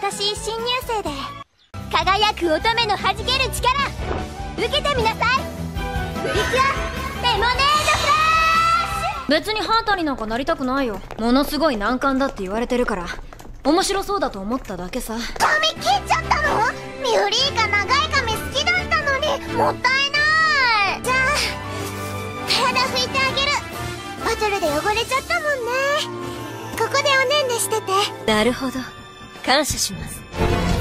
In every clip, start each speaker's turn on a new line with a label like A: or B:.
A: 私新入生で輝く乙女の弾ける力。受けてみなさい。プリキュアレモネードフラッシュ
B: 別にハンターになんかなりたくないよ。ものすごい難関だって言われてるから。面白そうだと思っただけさ。
A: 髪切っちゃったの？ミュリーカ長い髪好きだったのに。もったいない。じゃあ体拭いてあげる。バトルで汚れちゃったもんね。ここでおねんねしてて。
B: なるほど感謝します。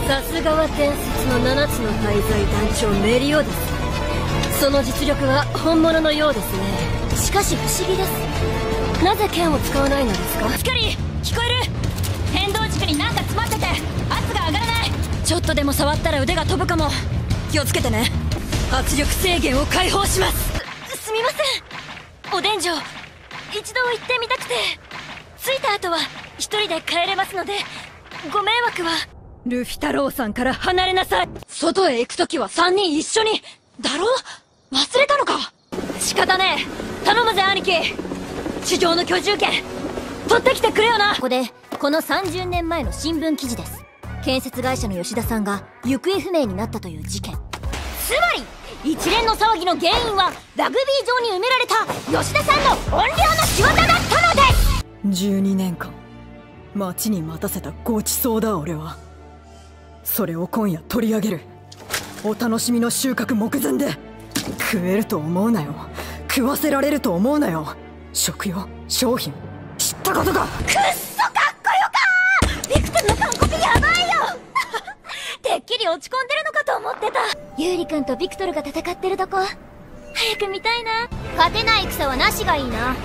B: さすがは伝説の7つの大罪団長メリオです。その実力は本物のようですね。しかし不思議です。なぜ剣を使わないのですか？
C: 光聞こえる？変動軸になんか詰まってて圧が上がらない。
B: ちょっとでも触ったら腕が飛ぶかも。気をつけてね。圧力制限を解放します。
C: すみません。お伝城一度行ってみたくて。着いた後は一人で帰れますのでご迷惑は。
B: ルフィ太郎さんから離れなさい。外へ行くときは3人一緒に。だろ忘れたのか？仕方ねえ。頼むぜ兄貴。地上の居住権。取ってきてくれよな。
C: ここでこの30年前の新聞記事です。建設会社の吉田さんが行方不明になったという事件。つまり一連の騒ぎの原因はラグビー場に埋められた吉田さんの怨霊の仕業だったのです。
D: 12年間待ちに待たせたごちそうだ俺は。それを今夜取り上げる。お楽しみの収穫目前で。食えると思うなよ。食わせられると思うなよ。食用商品。知ったことか。
C: くっそかっこよか。ビクトルの完コピやばいよ。てっきり落ち込んでるのかと思ってた。ユーリ君とビクトルが戦ってるとこ。早く見たいな。勝てない戦はなしがいいな。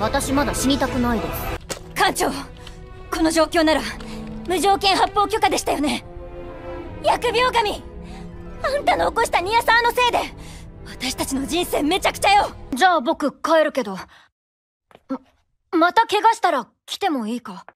C: 私まだ死にたくないです。
B: 艦長この状況なら
C: 無条件発砲許可でしたよね。疫病神。あんたの起こしたニアサーのせいで。私たちの人生めちゃくちゃよ。
B: じゃあ僕帰るけど。ままた怪我したら来てもいいか？